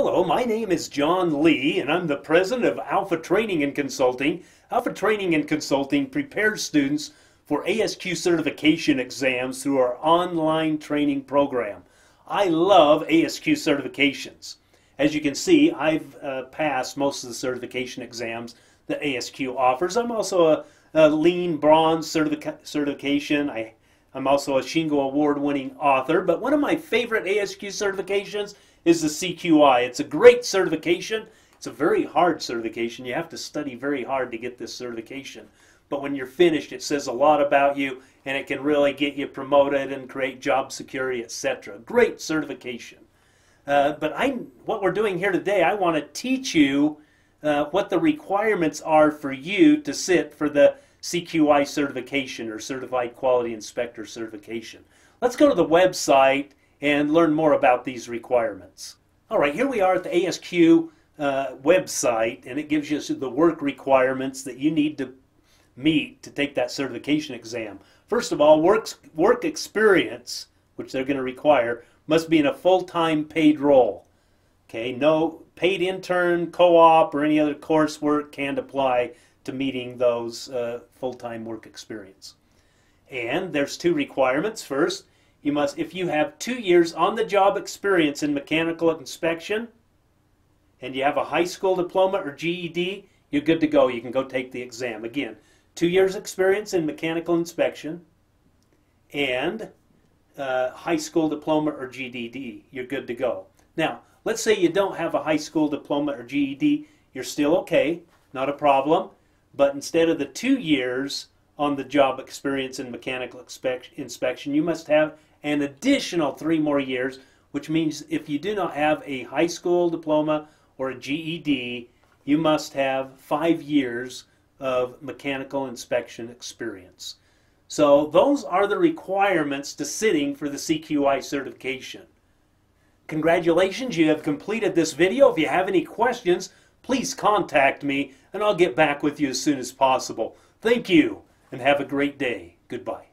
Hello, my name is John Lee, and I'm the president of Alpha Training and Consulting. Alpha Training and Consulting prepares students for ASQ certification exams through our online training program. I love ASQ certifications. As you can see, I've uh, passed most of the certification exams that ASQ offers. I'm also a, a lean bronze certific certification. I, I'm also a Shingo Award winning author, but one of my favorite ASQ certifications is the CQI. It's a great certification. It's a very hard certification. You have to study very hard to get this certification. But when you're finished, it says a lot about you and it can really get you promoted and create job security, etc. Great certification. Uh, but I, what we're doing here today, I want to teach you uh, what the requirements are for you to sit for the CQI certification or Certified Quality Inspector certification. Let's go to the website and learn more about these requirements. All right, here we are at the ASQ uh, website, and it gives you the work requirements that you need to meet to take that certification exam. First of all, work, work experience, which they're going to require, must be in a full-time paid role. Okay, no paid intern, co-op, or any other coursework can't apply to meeting those uh, full-time work experience. And there's two requirements. First, you must, if you have two years on the job experience in mechanical inspection and you have a high school diploma or GED, you're good to go. You can go take the exam. Again, two years experience in mechanical inspection and uh, high school diploma or GED, you're good to go. Now, let's say you don't have a high school diploma or GED, you're still okay, not a problem. But instead of the two years on the job experience in mechanical inspection, you must have an additional three more years, which means if you do not have a high school diploma or a GED, you must have five years of mechanical inspection experience. So those are the requirements to sitting for the CQI certification. Congratulations, you have completed this video. If you have any questions, please contact me and I'll get back with you as soon as possible. Thank you and have a great day. Goodbye.